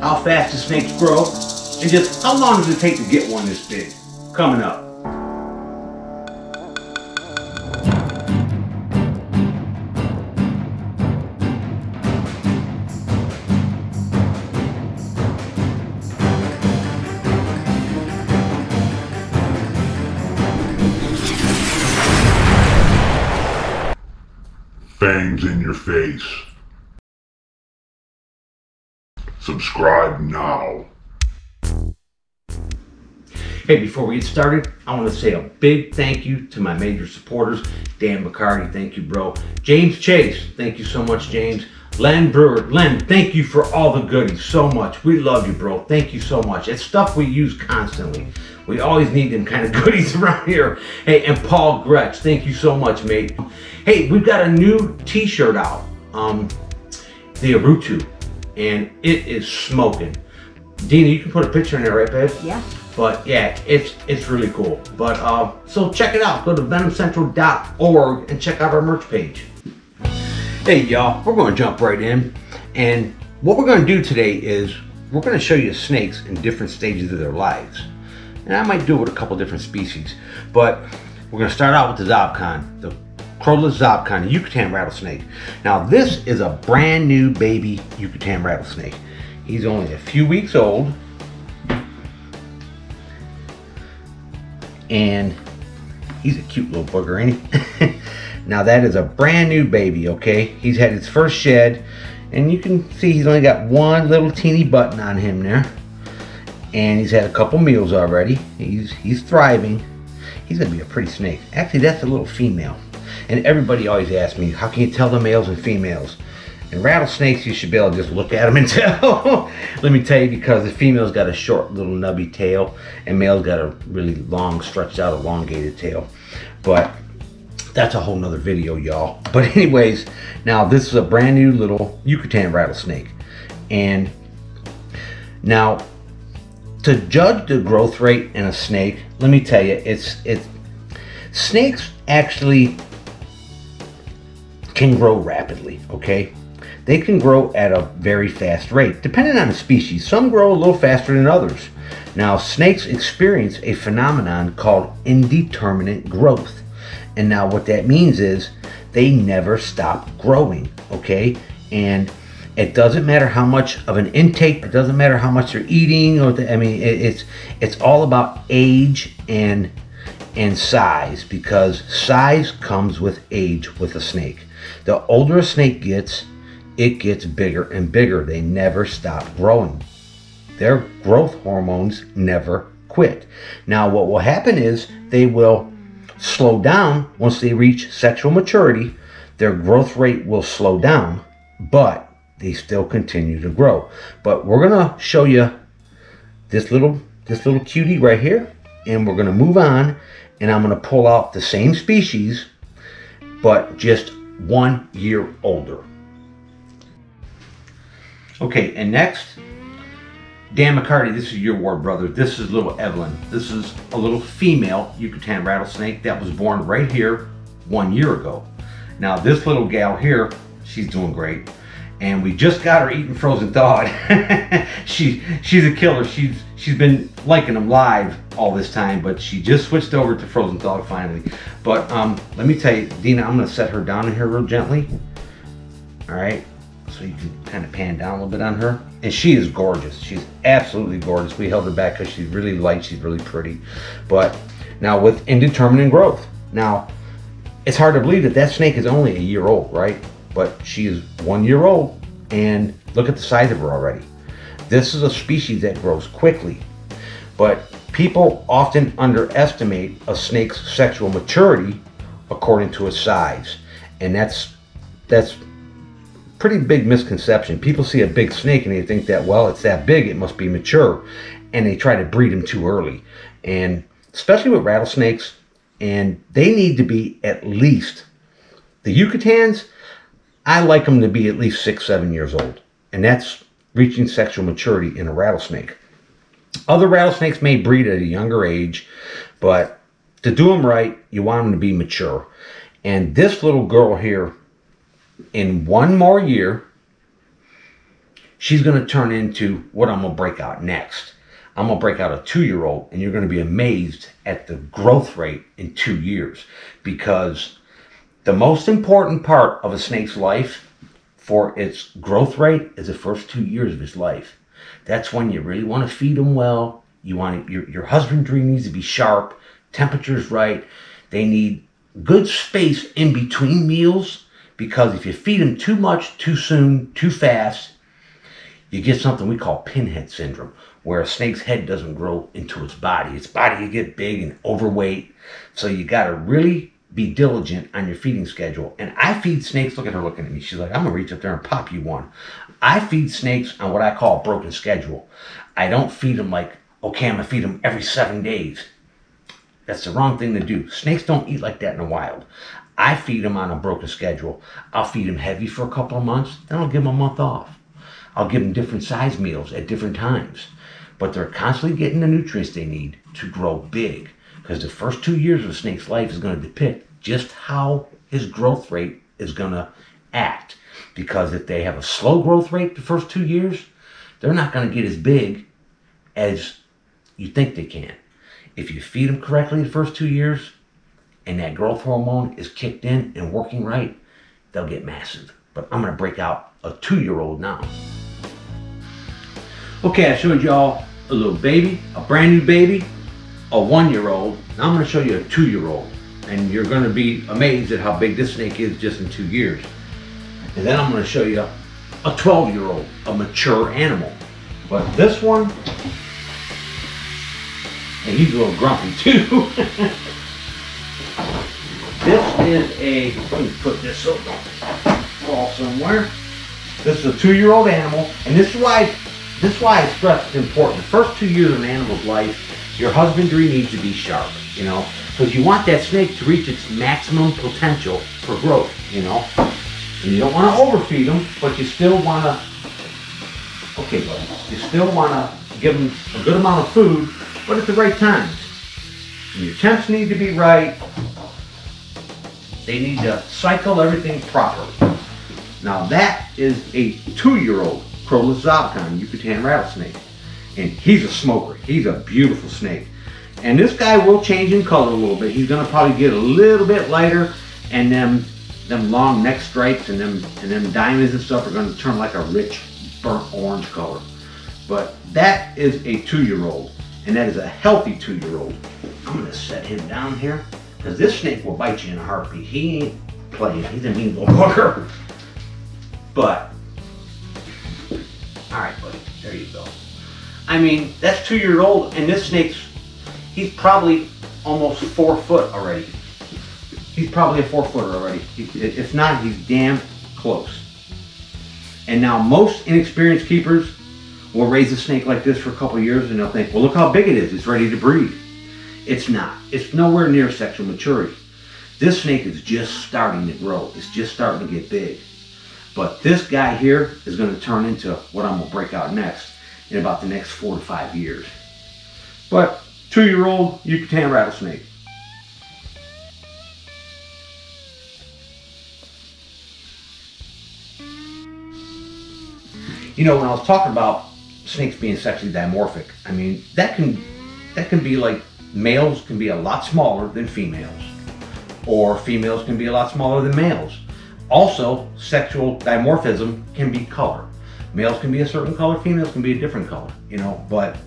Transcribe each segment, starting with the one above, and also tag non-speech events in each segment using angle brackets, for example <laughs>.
how fast the snakes grow, and just how long does it take to get one this big. Coming up. Fangs in your face. Subscribe now. Hey, before we get started, I want to say a big thank you to my major supporters. Dan McCarty, thank you, bro. James Chase, thank you so much, James. Len Brewer, Len, thank you for all the goodies so much. We love you, bro. Thank you so much. It's stuff we use constantly. We always need them kind of <laughs> goodies around here. Hey, and Paul Gretsch, thank you so much, mate. Hey, we've got a new t-shirt out, um, the Urutu, and it is smoking. Dina, you can put a picture in there, right, babe? Yeah. But yeah, it's it's really cool. But uh, so check it out. Go to venomcentral.org and check out our merch page. Hey y'all, we're going to jump right in, and what we're going to do today is we're going to show you snakes in different stages of their lives, and I might do it with a couple different species. But we're going to start out with the tzabcan, the Crotalus tzabcan, Yucatan rattlesnake. Now this is a brand new baby Yucatan rattlesnake. He's only a few weeks old. and he's a cute little booger, ain't he? <laughs> now that is a brand new baby, okay? He's had his first shed, and you can see he's only got one little teeny button on him there. And he's had a couple meals already. He's he's thriving. He's gonna be a pretty snake. Actually, that's a little female. And everybody always asks me, how can you tell the males and females? And rattlesnakes, you should be able to just look at them and <laughs> tell. Let me tell you, because the female's got a short little nubby tail, and male's got a really long, stretched out, elongated tail. But that's a whole nother video, y'all. <laughs> But anyways, now this is a brand new little Yucatan rattlesnake. And now, to judge the growth rate in a snake, let me tell you, it's it's snakes actually can grow rapidly, okay? They can grow at a very fast rate, depending on the species. Some grow a little faster than others. Now, snakes experience a phenomenon called indeterminate growth. And now what that means is they never stop growing, okay? And it doesn't matter how much of an intake, it doesn't matter how much they're eating, or the, I mean, it, it's it's all about age and and size because size comes with age with a snake. The older a snake gets, it gets bigger and bigger. They never stop growing. Their growth hormones never quit. Now, what will happen is they will slow down once they reach sexual maturity. Their growth rate will slow down, but they still continue to grow. But we're gonna show you this little this little cutie right here, and we're gonna move on, and I'm gonna pull out the same species, but just one year older. Okay, and next, Dan McCarty, this is your ward brother. This is little Evelyn. This is a little female Yucatan rattlesnake that was born right here one year ago. Now this little gal here, she's doing great. And we just got her eating frozen thawed. <laughs> she, she's a killer. She's, she's been liking them live all this time, but she just switched over to frozen thawed finally. But um, let me tell you, Dina, I'm gonna set her down in here real gently. All right, so you can kind of pan down a little bit on her. And she is gorgeous. She's absolutely gorgeous. We held her back because she's really light. She's really pretty. But now with indeterminate growth. Now, it's hard to believe that that snake is only a year old, right? But she is one year old. And look at the size of her already. This is a species that grows quickly. But people often underestimate a snake's sexual maturity according to its size. And that's that's pretty big misconception. People see a big snake and they think that, well, it's that big, it must be mature. And they try to breed them too early. And especially with rattlesnakes, and they need to be at least, the Yucatans, I like them to be at least six, seven years old. And that's reaching sexual maturity in a rattlesnake. Other rattlesnakes may breed at a younger age, but to do them right, you want them to be mature. And this little girl here in one more year, she's going to turn into what I'm going to break out next. I'm going to break out a two year old, and you're going to be amazed at the growth rate in two years because the most important part of a snake's life for its growth rate is the first two years of its life. That's when you really want to feed them well. You want your, your husbandry needs to be sharp, temperature's right. They need good space in between meals because if you feed them too much, too soon, too fast, you get something we call pinhead syndrome, where a snake's head doesn't grow into its body. Its body will get big and overweight. So you got to really be diligent on your feeding schedule. And I feed snakes. Look at her looking at me. She's like, I'm gonna reach up there and pop you one. I feed snakes on what I call a broken schedule. I don't feed them like, okay, I'm gonna feed them every seven days. That's the wrong thing to do. Snakes don't eat like that in the wild. I feed them on a broken schedule. I'll feed them heavy for a couple of months, then I'll give them a month off. I'll give them different size meals at different times. But they're constantly getting the nutrients they need to grow big. Because the first two years of a snake's life is going to depict just how his growth rate is going to act. Because if they have a slow growth rate the first two years, they're not going to get as big as you think they can. If you feed them correctly the first two years and that growth hormone is kicked in and working right, they'll get massive. But I'm going to break out a two year old now. Okay, I showed y'all a little baby, a brand new baby, a one year old. Now I'm going to show you a two year old. And you're going to be amazed at how big this snake is just in two years. And then I'm going to show you a 12 year old, a mature animal. But this one, and he's a little grumpy <laughs> too. this is a, let me put this up wall somewhere. This is a two-year-old animal, and this is why this is why I stress it's important. The first two years of an animal's life, your husbandry needs to be sharp, you know, because you want that snake to reach its maximum potential for growth, you know. And you don't want to overfeed them, but you still want to, okay, buddy, you still want to give them a good amount of food, but at the right times. And your temps need to be right. They need to cycle everything properly. Now that is a two-year-old Crotalus tzabcan Yucatan rattlesnake. And he's a smoker. He's a beautiful snake. And this guy will change in color a little bit. He's gonna probably get a little bit lighter and then them long neck stripes and them and them diamonds and stuff are gonna turn like a rich burnt orange color. But that is a two-year-old and that is a healthy two-year-old. I'm gonna set him down here because this snake will bite you in a heartbeat. He ain't playing. He's a mean little bugger. But, all right, buddy, there you go. I mean, that's two years old, and this snake's, he's probably almost four foot already. He's probably a four footer already. If not, he's damn close. And now most inexperienced keepers will raise a snake like this for a couple years and they'll think, well, look how big it is. It's ready to breed. It's not. It's nowhere near sexual maturity. This snake is just starting to grow. It's just starting to get big. But this guy here is going to turn into what I'm going to break out next in about the next four to five years. But two-year-old Yucatan rattlesnake. You know, when I was talking about snakes being sexually dimorphic, I mean, that can that can be like males can be a lot smaller than females, or females can be a lot smaller than males. Also, sexual dimorphism can be color. Males can be a certain color, females can be a different color, you know, but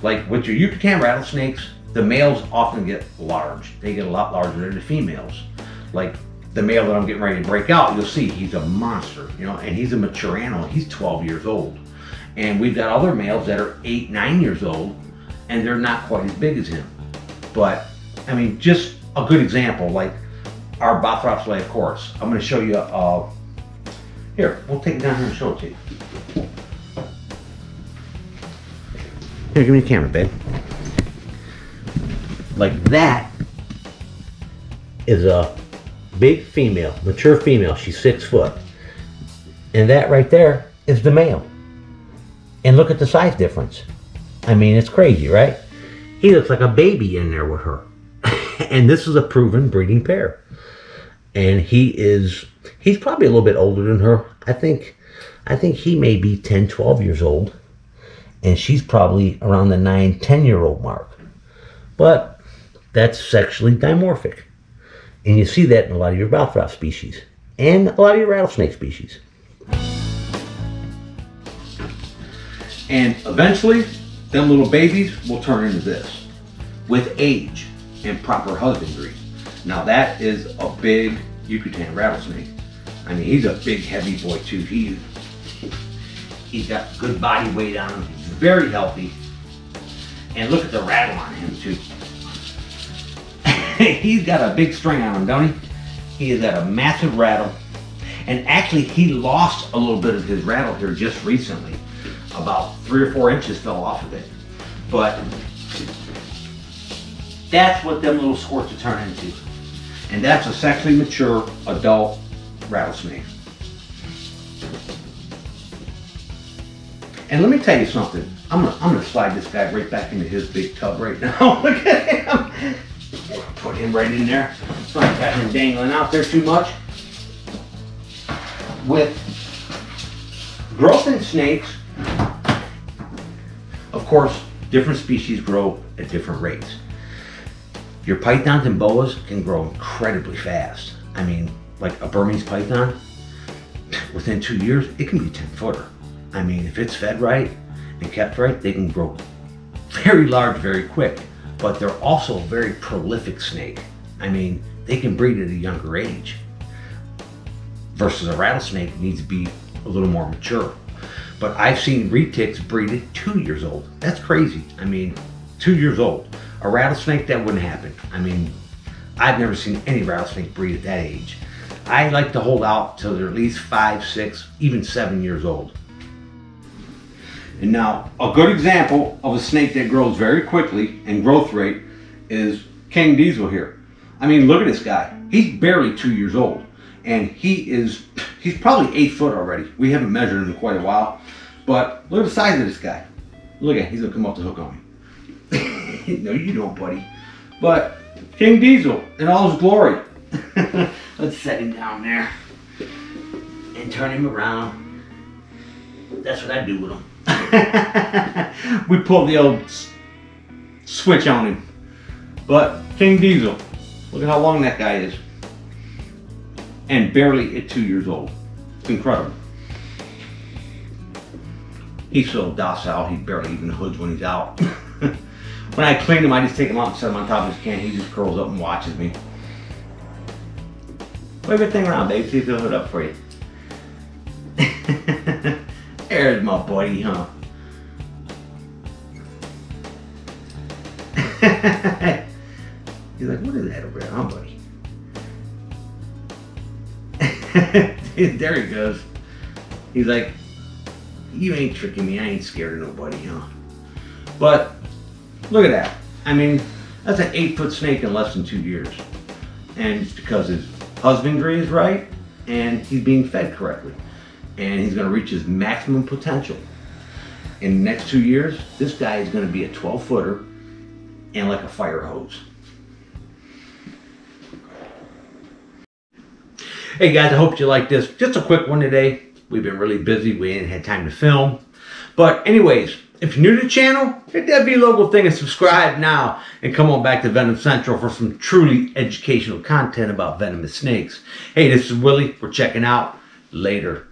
like with your Yucatan rattlesnakes, the males often get large. They get a lot larger than the females. Like the male that I'm getting ready to break out, you'll see he's a monster, you know, and he's a mature animal. He's 12 years old. And we've got other males that are eight, nine years old, and they're not quite as big as him. But, I mean, just a good example, like our Bothrops of course. I'm gonna show you, uh, here, we'll take it down here and show it to you. Here, give me the camera, babe. Like that is a big female, mature female. She's six foot. And that right there is the male. And look at the size difference. I mean, it's crazy, right? He looks like a baby in there with her. <laughs> and this is a proven breeding pair. And he is, he's probably a little bit older than her. I think I think he may be 10, 12 years old. And she's probably around the 9, 10 year old mark. But that's sexually dimorphic. And you see that in a lot of your Bothrops species and a lot of your rattlesnake species. And eventually, them little babies will turn into this with age and proper husbandry. Now that is a big Yucatan rattlesnake. I mean, he's a big, heavy boy too. He, he's got good body weight on him. He's very healthy. And look at the rattle on him too. <laughs> he's got a big string on him, don't he? He has got a massive rattle. And actually, he lost a little bit of his rattle here just recently. About three or four inches fell off of it. But that's what them little squirts will turn into. And that's a sexually mature adult rattlesnake. And let me tell you something. I'm gonna I'm gonna slide this guy right back into his big tub right now. Look at him. Put him right in there. So I got him dangling out there too much. With growth in snakes, of course, different species grow at different rates. Your pythons and boas can grow incredibly fast. I mean, like a Burmese python, within two years, it can be a 10 footer. I mean, if it's fed right and kept right, they can grow very large very quick, but they're also a very prolific snake. I mean, they can breed at a younger age versus a rattlesnake needs to be a little more mature. But I've seen retics breed at two years old. That's crazy. I mean, two years old. A rattlesnake, that wouldn't happen. I mean, I've never seen any rattlesnake breed at that age. I like to hold out till they're at least five, six, even seven years old. And now, a good example of a snake that grows very quickly and growth rate is King Diesel here. I mean, look at this guy. He's barely two years old. And he is, he's probably eight foot already. We haven't measured him in quite a while. But look at the size of this guy. Look at, he's gonna come up the hook on me. <laughs> no, you don't, buddy. But King Diesel in all his glory. <laughs> Let's set him down there and turn him around. That's what I do with him. <laughs> we pull the old switch on him. But King Diesel, look at how long that guy is. And barely at two years old. It's incredible. He's so docile, he barely even hoods when he's out. <laughs> when I clean him, I just take him out and set him on top of his can. He just curls up and watches me. Wave that thing around. See if he'll hood up for you. <laughs> There's my buddy, huh? <laughs> He's like, what is that over there, huh, buddy? <laughs> there he goes. He's like, you ain't tricking me. I ain't scared of nobody, huh? But look at that. I mean, that's an eight foot snake in less than two years. And it's because his husbandry is right and he's being fed correctly. And he's going to reach his maximum potential. In the next two years, this guy is going to be a 12 footer and like a fire hose. Hey guys, I hope you like this. Just a quick one today. We've been really busy. We ain't had time to film. But anyways, if you're new to the channel, hit that V logo thing and subscribe now. And come on back to Venom Central for some truly educational content about venomous snakes. Hey, this is Willie. We're checking out. Later.